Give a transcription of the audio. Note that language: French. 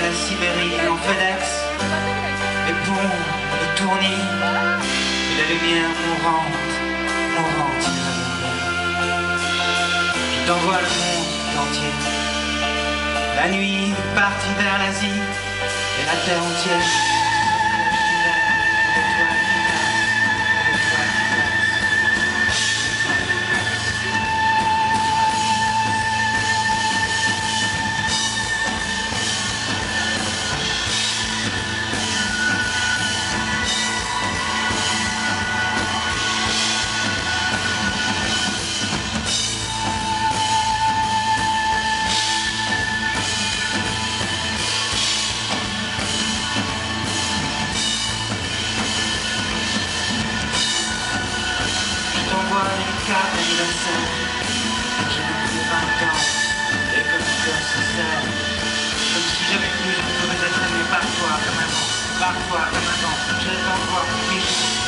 la Sibérie en FedEx, les ponts, les tournis, et la lumière mourante, mourante Je t'envoie le monde entier. La nuit partie vers l'Asie et la terre entière. got innocent I can't believe I don't It comme un comme un Je t'envoie et je